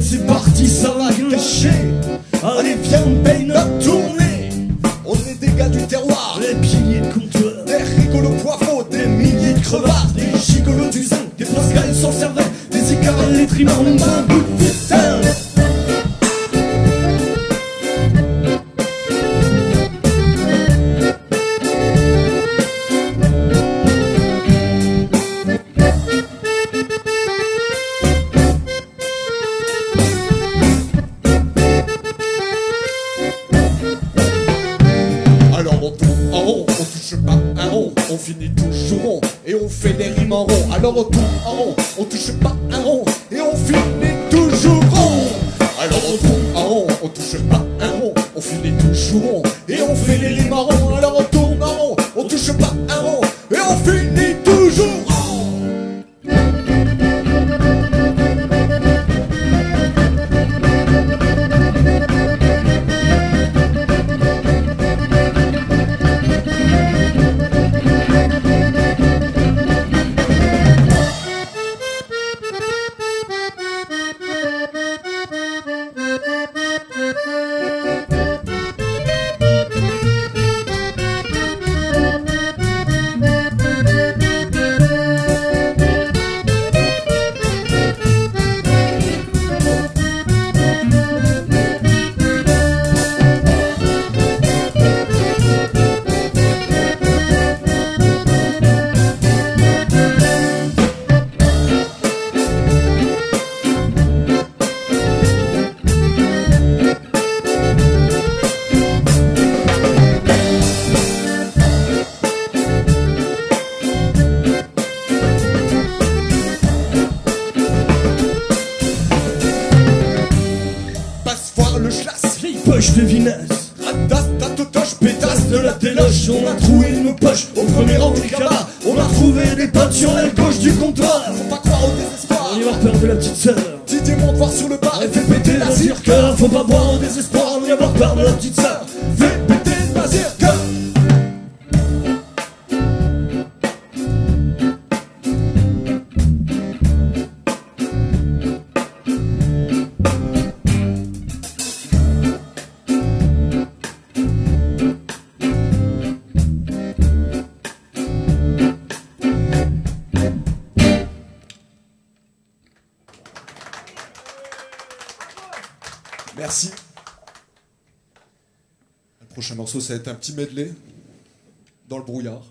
C'est parti, ça va grincher. Allez, viens, on paye notre tournée. On est des gars du terroir, les piliers de comptoir, des rigolos poivrons, des milliers de crevards, des gigolos du zinc, des pascales sans cervelle, des icards, les trimars, on un bout de Alors on tourne en rond, on touche pas un rond, on finit toujours rond et on fait des rimes en rond. Alors on tourne en rond, on touche pas un rond et on finit toujours rond. Alors on tourne en rond, on touche pas un rond, on finit toujours rond et on fait des rimes en rond. Alors on tourne en rond, on touche pas un rond poche de vinasse, ratas, tatotoche, pétasse de la déloche, on a troué une poche au premier rang du cabas. On a trouvé des potes sur l'aile gauche du comptoir. Faut pas croire au désespoir. On y avoir peur de la petite sœur. Didier monte voir sur le bar et fait péter la cirque. faut pas boire au désespoir, on y avoir peur de la petite sœur. Fait péter Merci. Le prochain morceau, ça va être un petit medley dans le brouillard.